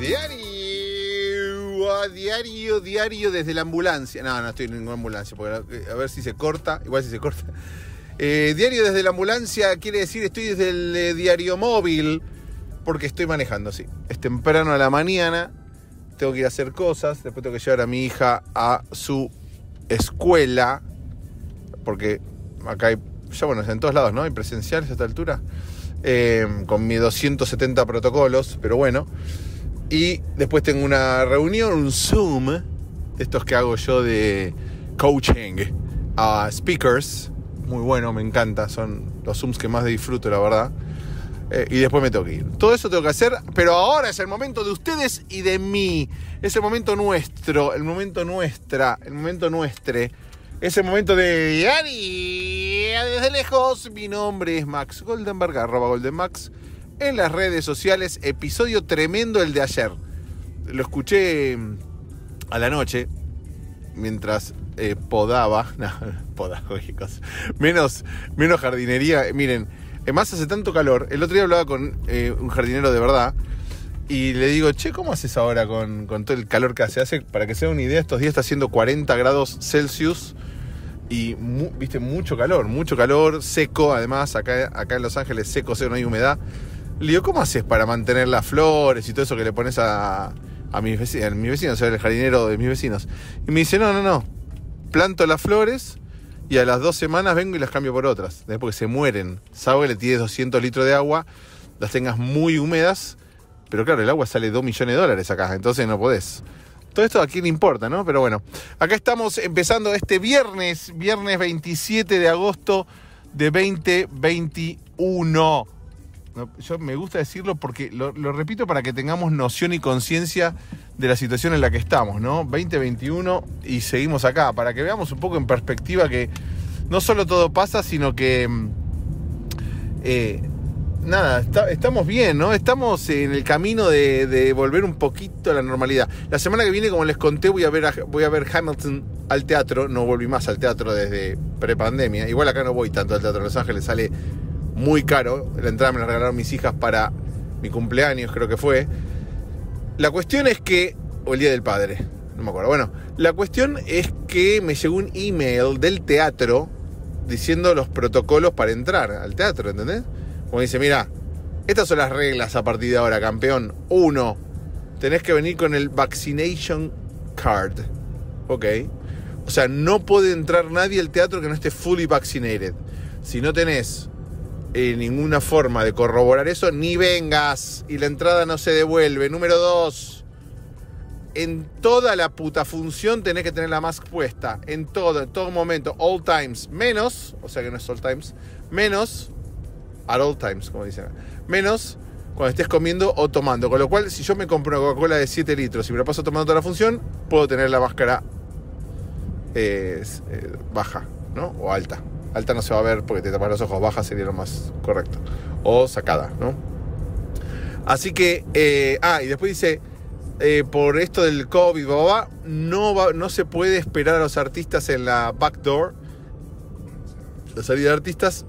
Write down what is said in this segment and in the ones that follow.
Diario, diario, diario desde la ambulancia. No, no estoy en ninguna ambulancia, porque a ver si se corta, igual si se corta. Eh, diario desde la ambulancia quiere decir estoy desde el eh, diario móvil, porque estoy manejando, sí. Es temprano a la mañana, tengo que ir a hacer cosas, después tengo que llevar a mi hija a su escuela, porque acá hay, ya bueno, en todos lados, ¿no? Hay presenciales a esta altura, eh, con mis 270 protocolos, pero bueno. Y después tengo una reunión, un Zoom, estos que hago yo de coaching a speakers, muy bueno, me encanta, son los Zooms que más disfruto, la verdad. Eh, y después me tengo que ir. Todo eso tengo que hacer, pero ahora es el momento de ustedes y de mí. Es el momento nuestro, el momento nuestra, el momento nuestre. Es el momento de. Desde lejos, mi nombre es Max Goldenberg, Goldenmax. En las redes sociales, episodio tremendo el de ayer. Lo escuché mm, a la noche, mientras eh, podaba. No, podaba, chicos. Menos, menos jardinería. Miren, más hace tanto calor. El otro día hablaba con eh, un jardinero de verdad. Y le digo, che, ¿cómo haces ahora con, con, todo el calor que hace? Hace, para que se den una idea, estos días está haciendo 40 grados Celsius y, viste, mucho calor, mucho calor, seco, además, acá, acá en Los Ángeles seco, seco, no hay humedad. Le digo, ¿cómo haces para mantener las flores y todo eso que le pones a, a mis vecinos, a mis vecinos, el jardinero de mis vecinos? Y me dice, no, no, no, planto las flores y a las dos semanas vengo y las cambio por otras, porque se mueren. Salvo que le tires 200 litros de agua, las tengas muy húmedas, pero claro, el agua sale 2 millones de dólares acá, entonces no podés. Todo esto a quién le importa, ¿no? Pero bueno, acá estamos empezando este viernes, viernes 27 de agosto de 2021. Yo me gusta decirlo porque lo, repito para que tengamos noción y conciencia de la situación en la que estamos, ¿no? 2021 y seguimos acá, para que veamos un poco en perspectiva que no solo todo pasa, sino que... Eh, nada, estamos bien, ¿no? Estamos en el camino de, volver un poquito a la normalidad. La semana que viene, como les conté, voy a ver, voy a ver Hamilton al teatro. No volví más al teatro desde prepandemia. Igual acá no voy tanto al teatro de Los Ángeles, sale muy caro. La entrada me la regalaron mis hijas para mi cumpleaños, creo que fue. La cuestión es que, o el Día del Padre, no me acuerdo. Bueno, la cuestión es que me llegó un email del teatro diciendo los protocolos para entrar al teatro, ¿entendés? Como dice, mira, estas son las reglas a partir de ahora, campeón. Uno, tenés que venir con el vaccination card. Ok. O sea, no puede entrar nadie al teatro que no esté fully vaccinated. Si no tenés eh, ninguna forma de corroborar eso, ni vengas y la entrada no se devuelve. Número dos, en toda la puta función tenés que tener la mask puesta. En todo, en todo momento, all times. Menos, o sea que no es all times, menos at all times, como dicen. Menos cuando estés comiendo o tomando. Con lo cual, si yo me compro una Coca-Cola de 7 litros y me la paso tomando toda la función, puedo tener la máscara eh, eh, baja, ¿no? O alta. Alta no se va a ver porque te tapas los ojos, baja sería lo más correcto. O sacada, ¿no? Así que, eh, ah, y después dice, por esto del COVID, no, va, no se puede esperar a los artistas en la backdoor, la salida de artistas,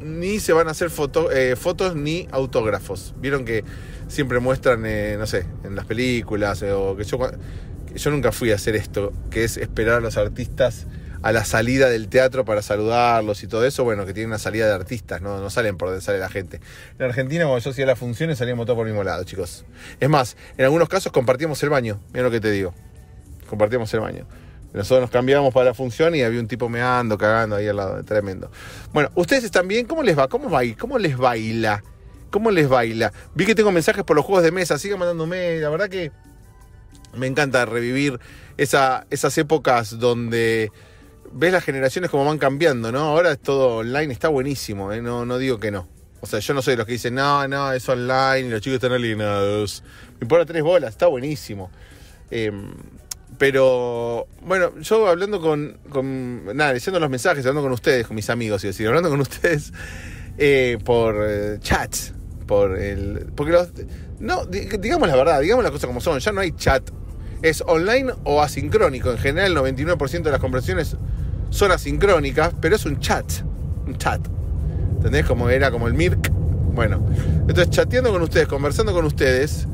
ni se van a hacer eh, fotos ni autógrafos. Vieron que siempre muestran, eh, no sé, en las películas, eh, o que yo, nunca fui a hacer esto, que es esperar a los artistas a la salida del teatro para saludarlos y todo eso, bueno, que tiene una salida de artistas, no, no salen por donde sale la gente. En Argentina, cuando yo hacía las funciones, salíamos todos por el mismo lado, chicos. Es más, en algunos casos compartíamos el baño, mira lo que te digo. Compartíamos el baño. Nosotros nos cambiamos para la función y había un tipo meando, cagando ahí al lado, tremendo. Bueno, ustedes están bien, ¿cómo les va? ¿Cómo, va? ¿Cómo les baila? ¿Cómo les baila? Vi que tengo mensajes por los juegos de mesa, sigan mandándome, la verdad que me encanta revivir esas épocas donde ves las generaciones como van cambiando, ¿no? Ahora es todo online, está buenísimo, ¿eh? no, no digo que no. O sea, yo no soy de los que dicen, no, no, es online y los chicos están alienados. Me importa tres bolas, está buenísimo. Eh, pero bueno, yo hablando con, nada, leyendo los mensajes, hablando con ustedes, con mis amigos y decir, hablando con ustedes eh, por eh, chats, por el, porque los, no, digamos la verdad, digamos las cosas como son, ya no hay chat, es online o asincrónico, en general el 99% de las conversaciones son asincrónicas, pero es un chat, un chat, ¿entendés? Como era como el Mirk, Bueno, entonces chateando con ustedes, conversando con ustedes,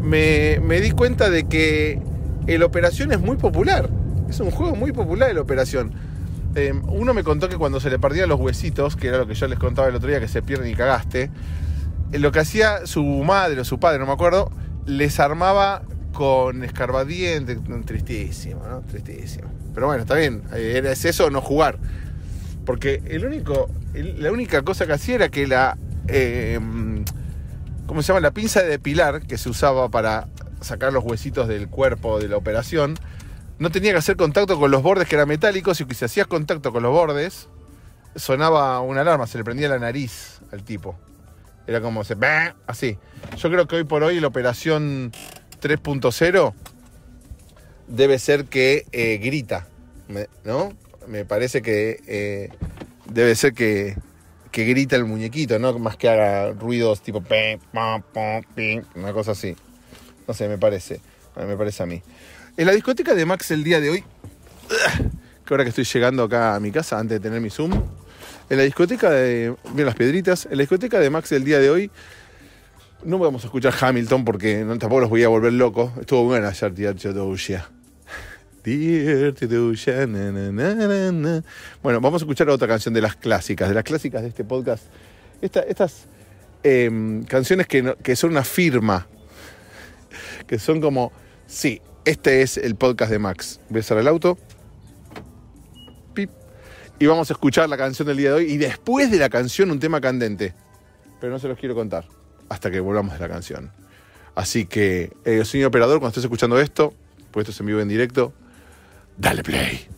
me, me di cuenta de que el Operación es muy popular. Es un juego muy popular el Operación. Eh, uno me contó que cuando se le perdían los huesitos, que era lo que yo les contaba el otro día, que se pierden y cagaste, eh, lo que hacía su madre o su padre, no me acuerdo, les armaba con escarbadiente. Tristísimo, ¿no? Tristísimo. Pero bueno, está bien. eh, es eso no jugar. Porque el único, la única cosa que hacía era que la. ¿Cómo se llama? La pinza de depilar que se usaba para sacar los huesitos del cuerpo de la operación. No tenía que hacer contacto con los bordes que eran metálicos y que si hacías contacto con los bordes, sonaba una alarma, se le prendía la nariz al tipo. Era como se. Así. Yo creo que hoy por hoy la operación 3.0 debe ser que eh, grita. ¿No? Me parece que eh, debe ser que, que grita el muñequito, ¿no? Más que haga ruidos tipo. Una cosa así. No sé, me parece. Me parece a mí. En la discoteca de Max el día de hoy. Que ahora que estoy llegando acá a mi casa antes de tener mi Zoom. En la discoteca de. Miren las piedritas. En la discoteca de Max el día de hoy. No vamos a escuchar Hamilton porque no, tampoco los voy a volver locos. Estuvo buena ayer, na, na. Bueno, vamos a escuchar otra canción de las clásicas, de las clásicas de este podcast. Esta- estas em, canciones que son una firma, que son como, sí, este es el podcast de Max. Voy a cerrar el auto. Pip. Y vamos a escuchar la canción del día de hoy. Y después de la canción, un tema candente. Pero no se los quiero contar hasta que volvamos de la canción. Así que, eh, señor operador, cuando estés escuchando esto, pues esto es en vivo en directo, dale play.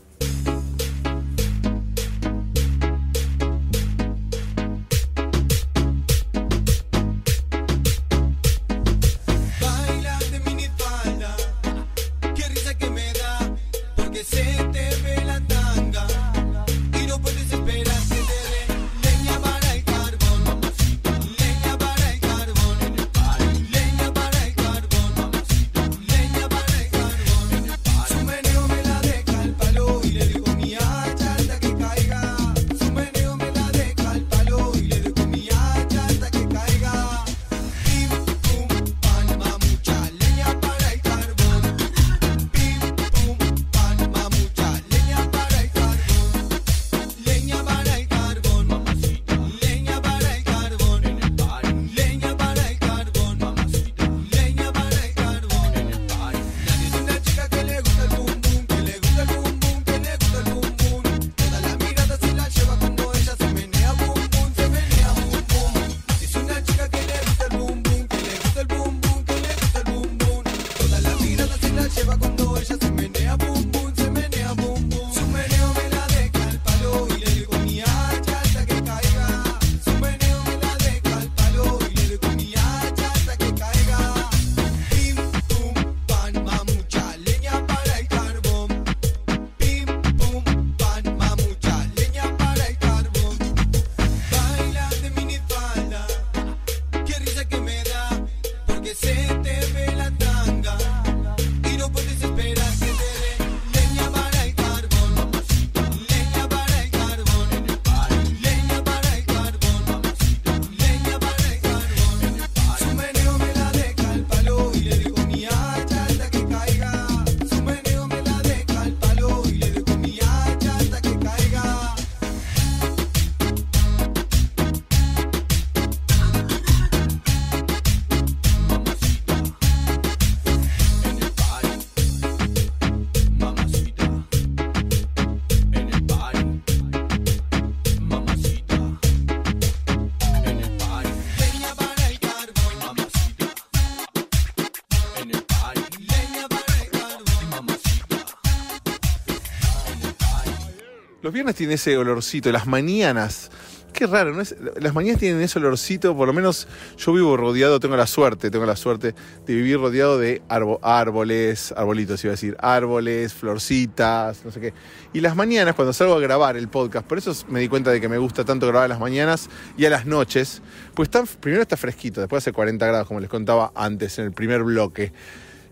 Los viernes tiene ese olorcito, las mañanas. Qué raro, ¿no? Es- las mañanas tienen ese olorcito, por lo menos yo vivo rodeado, tengo la suerte, tengo la suerte de vivir rodeado de árboles, arbolitos iba a decir, árboles, florcitas, no sé qué. Y las mañanas, cuando salgo a grabar el podcast, por eso me di cuenta de que me gusta tanto grabar a las mañanas y a las noches, pues está- primero está fresquito, después hace 40 grados, como les contaba antes en el primer bloque.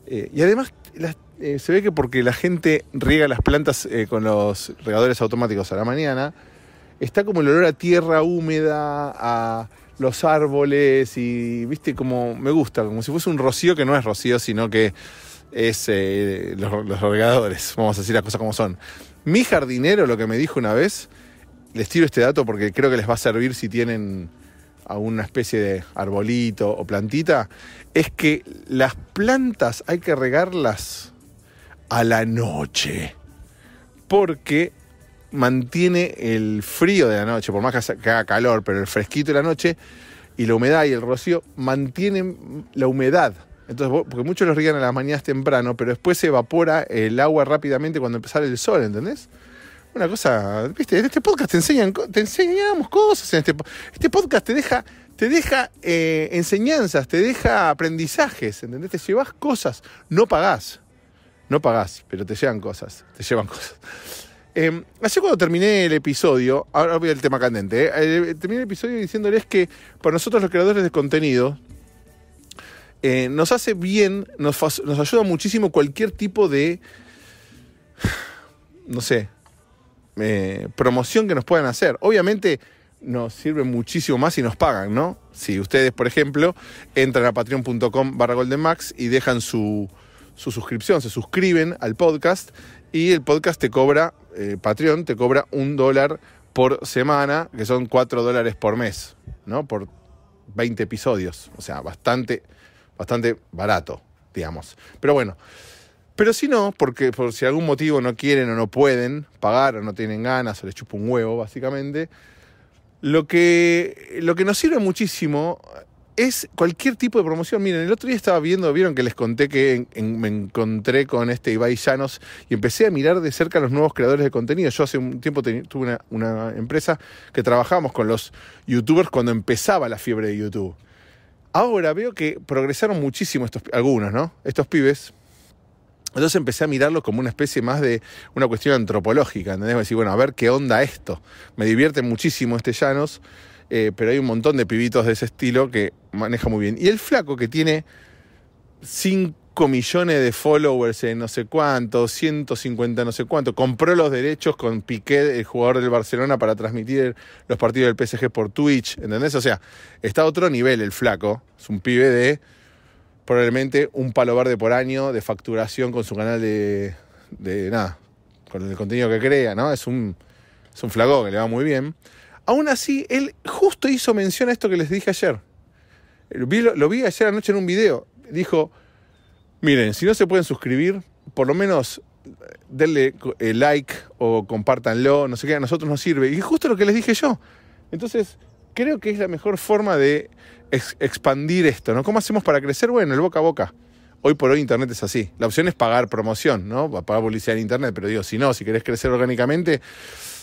Eh, y además las- eh, se ve que porque la gente riega las plantas eh, con los regadores automáticos a la mañana, está como el olor a tierra húmeda, a los árboles y, viste, como me gusta, como si fuese un rocío que no es rocío, sino que es eh, los, los regadores, vamos a decir las cosas como son. Mi jardinero lo que me dijo una vez, les tiro este dato porque creo que les va a servir si tienen alguna especie de arbolito o plantita, es que las plantas hay que regarlas a la noche, porque mantiene el frío de la noche, por más que haga- calor, pero el fresquito de la noche y la humedad y el rocío mantienen la humedad. Entonces, porque muchos los riegan a las mañanas temprano, pero después se evapora el agua rápidamente cuando empezar el sol, ¿entendés? Una cosa, viste, en este podcast te enseñan, te enseñamos cosas, este, este podcast te deja, te deja eh, enseñanzas, te deja aprendizajes, ¿entendés? Te llevas cosas, no pagás, no pagás, pero te llevan cosas, te llevan cosas. Eh, cuando terminé el episodio, ahora voy al tema candente, eh, eh, terminé el episodio diciéndoles que para nosotros los creadores de contenido, eh, nos hace bien, nos, ayuda muchísimo cualquier tipo de, no sé, promoción que nos puedan hacer. Obviamente nos sirve muchísimo más si nos pagan, ¿no? Si ustedes, por ejemplo, entran a patreon.com barra goldenmax y dejan su, su suscripción, se suscriben al podcast y el podcast te cobra, eh, Patreon te cobra un dólar por semana, que son cuatro dólares por mes, ¿no? Por 20 episodios, o sea, bastante, bastante barato, digamos. Pero bueno, pero si no, porque por si algún motivo no quieren o no pueden pagar o no tienen ganas o les chupa un huevo, básicamente, lo que, lo que nos sirve muchísimo es cualquier tipo de promoción. Miren, el otro día estaba viendo, vieron que les conté que me encontré con este Ibai Llanos y empecé a mirar de cerca a los nuevos creadores de contenido. Yo hace un tiempo tuve una, una empresa que trabajábamos con los youtubers cuando empezaba la fiebre de YouTube. Ahora veo que progresaron muchísimo estos, algunos, ¿no? Estos pibes. Entonces empecé a mirarlo como una especie más de una cuestión antropológica, ¿entendés? Decir, bueno, a ver qué onda esto. Me divierte muchísimo este Llanos, eh, pero hay un montón de pibitos de ese estilo que maneja muy bien. Y el flaco que tiene 5 millones de followers en no sé cuánto, 150 no sé cuánto, compró los derechos con Piqué, el jugador del Barcelona, para transmitir los partidos del PSG por Twitch, ¿entendés? O sea, está a otro nivel el flaco. Es un pibe de probablemente un palo verde por año de facturación con su canal de, de nada, con el contenido que crea, ¿no? Es un, es un flaco que le va muy bien. Aún así, él justo hizo mención a esto que les dije ayer. Lo vi, lo vi ayer anoche en un video. Dijo, miren, si no se pueden suscribir, por lo menos eh, denle eh, like o compártanlo, no sé qué, a nosotros nos sirve. Y es justo lo que les dije yo. Entonces, creo que es la mejor forma de ex- expandir esto, ¿no? ¿Cómo hacemos para crecer? Bueno, el boca a boca. Hoy por hoy Internet es así. La opción es pagar promoción, ¿no? Pagar publicidad en Internet, pero digo, si no, si querés crecer orgánicamente,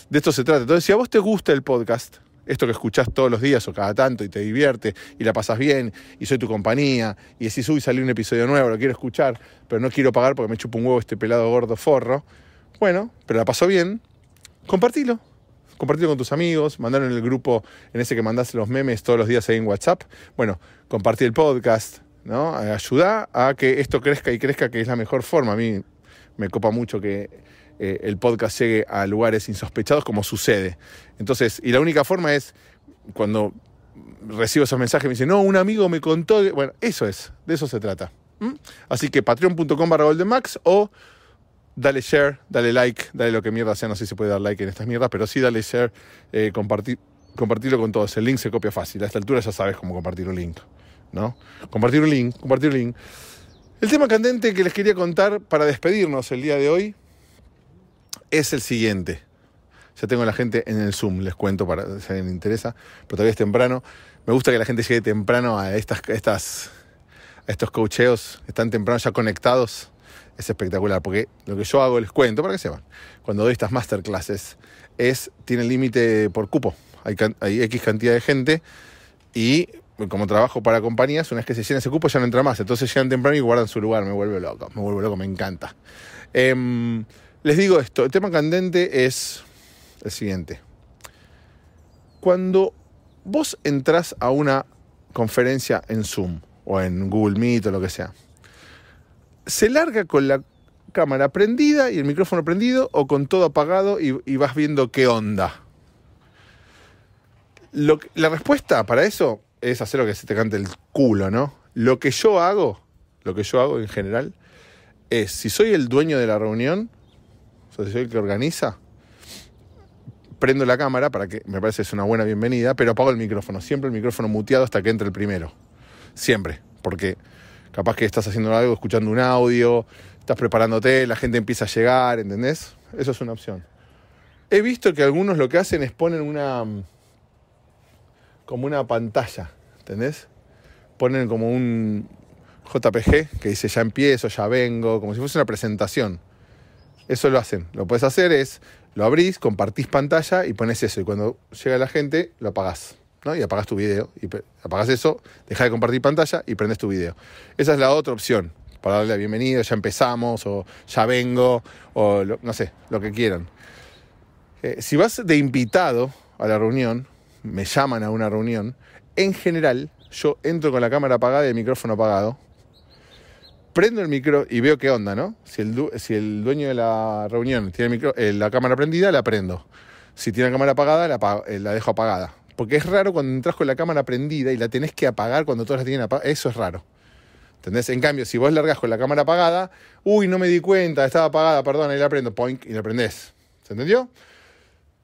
de esto se trata. Entonces, si a vos te gusta el podcast, esto que escuchás todos los días o cada tanto y te divierte y la pasas bien y soy tu compañía y decís, uy, salió un episodio nuevo, lo quiero escuchar, pero no quiero pagar porque me chupa un huevo este pelado gordo forro. Bueno, pero la pasó bien, compartilo. Compartilo con tus amigos, mandalo en el grupo, en ese que mandás los memes todos los días ahí en WhatsApp. Bueno, compartí el podcast, ¿no? Ayuda a que esto crezca y crezca, que es la mejor forma. A mí me copa mucho que eh, el podcast llegue a lugares insospechados como sucede. Entonces, y la única forma es cuando recibo esos mensajes me dicen, no, un amigo me contó. que-". Bueno, eso es, de eso se trata. ¿Mm? Así que patreon.com barra goldenmax o dale share, dale like, dale lo que mierda sea, no sé si se puede dar like en estas mierdas, pero sí dale share, eh, compartir, compartirlo con todos. El link se copia fácil. A esta altura ya sabes cómo compartir un link, ¿no? Compartir un link, compartir un link. El tema candente que les quería contar para despedirnos el día de hoy es el siguiente. Ya tengo a la gente en el Zoom, les cuento para si alguien interesa, pero todavía es temprano. Me gusta que la gente llegue temprano a estas, estas, estos coacheos, están temprano ya conectados. Es espectacular, porque lo que yo hago, les cuento para que sepan, cuando doy estas masterclasses, es, tiene límite por cupo. Hay X cantidad de gente y como trabajo para compañías, una vez que se llena ese cupo ya no entra más. Entonces llegan temprano y guardan su lugar. Me vuelve loco, me vuelve loco, me encanta. Em, les digo esto, el tema candente es el siguiente. Cuando vos entras a una conferencia en Zoom o en Google Meet o lo que sea, se larga con la cámara prendida y el micrófono prendido o con todo apagado y, vas viendo qué onda. La respuesta para eso es hacer lo que se te cante el culo, ¿no? Lo que yo hago, lo que yo hago en general, es, si soy el dueño de la reunión, o soy el que organiza, prendo la cámara para que me parece es una buena bienvenida, pero apago el micrófono, siempre el micrófono muteado hasta que entre el primero. Siempre, porque capaz que estás haciendo algo, escuchando un audio, estás preparándote, la gente empieza a llegar, ¿entendés? Eso es una opción. He visto que algunos lo que hacen es ponen una como una pantalla, ¿entendés? Ponen como un JPG que dice ya empiezo, ya vengo, como si fuese una presentación. Eso lo hacen. Lo puedes hacer es, lo abrís, compartís pantalla y pones eso. Y cuando llega la gente, lo apagás. ¿no? Y apagás tu video. Y apagás eso, dejás de compartir pantalla y prendes tu video. Esa es la otra opción. Para darle la bienvenida, ya empezamos, o ya vengo, o lo- no sé, lo que quieran. Eh, si vas de invitado a la reunión, me llaman a una reunión, en general yo entro con la cámara apagada y el micrófono apagado, prendo el micro y veo qué onda, ¿no? Si el, si el dueño de la reunión tiene el micro- eh, la cámara prendida, la prendo. Si tiene la cámara apagada, la, eh, la dejo apagada. Porque es raro cuando entras con la cámara prendida y la tenés que apagar cuando todos la tienen apagada. Eso es raro. ¿Entendés? En cambio, si vos largás con la cámara apagada, uy, no me di cuenta, estaba apagada, perdón, ahí la prendo, poink, y la prendés. ¿Se entendió?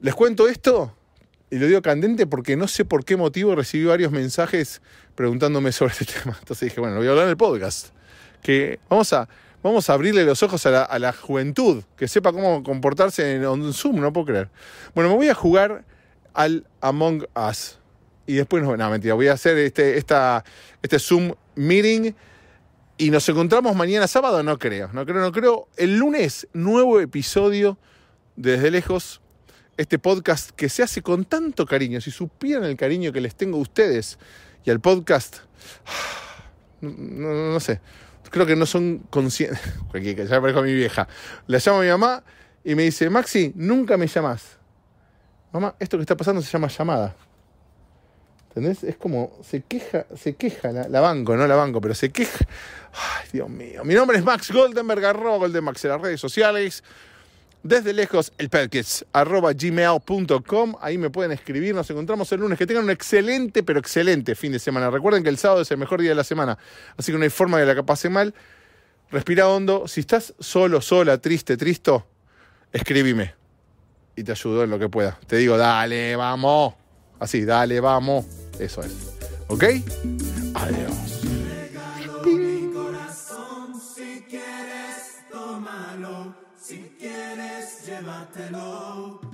Les cuento esto y lo digo candente porque no sé por qué motivo recibí varios mensajes preguntándome sobre este tema. Entonces dije, bueno, lo voy a hablar en el podcast. Que vamos a, vamos a abrirle los ojos a la, juventud, que sepa cómo comportarse en, Zoom, no puedo creer. Bueno, me voy a jugar al Among Us. Y después, no, no, mentira, voy a hacer este, esta, este Zoom meeting. Y nos encontramos mañana sábado, no creo, no creo, no creo. El lunes, nuevo episodio de desde lejos este podcast que se hace con tanto cariño. Si supieran el cariño que les tengo a ustedes y al podcast, no sé, creo que no son conscientes. Ya me parezco a mi vieja. La llamo a mi mamá y me dice, Maxi, nunca me llamas. Mamá, esto que está pasando se llama llamada. ¿Entendés? Es como, se queja, se queja, la, la banco, no la banco, pero se queja. Ay, Dios mío. Mi nombre es Max Goldenberg, arroba Goldenmax en las redes sociales. Desde lejos, el arroba gmail.com. Ahí me pueden escribir. Nos encontramos el lunes. Que tengan un excelente, pero excelente fin de semana. Recuerden que el sábado es el mejor día de la semana. Así que no hay forma de que la pase mal. Respira hondo. Si estás solo, sola, triste, tristo, escríbime. Y te ayudo en lo que pueda. Te digo, dale, vamos. Así, dale, vamos. Eso es. ¿Ok? Adiós. Quieres, llévatelo.